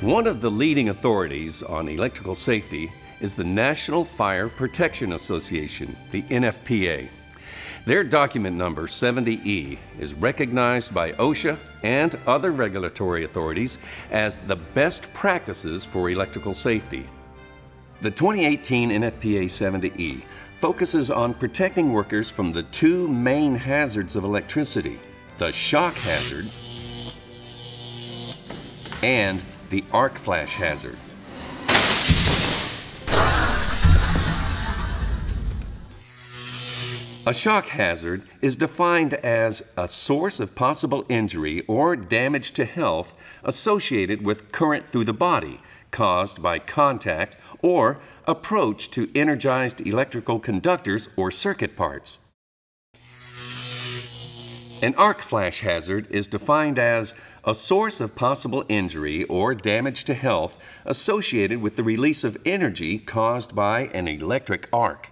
One of the leading authorities on electrical safety is the National Fire Protection Association, the NFPA. Their document number 70E is recognized by OSHA and other regulatory authorities as the best practices for electrical safety. The 2018 NFPA 70E focuses on protecting workers from the two main hazards of electricity the shock hazard and the arc flash hazard. A shock hazard is defined as a source of possible injury or damage to health associated with current through the body caused by contact or approach to energized electrical conductors or circuit parts. An arc flash hazard is defined as a source of possible injury or damage to health associated with the release of energy caused by an electric arc.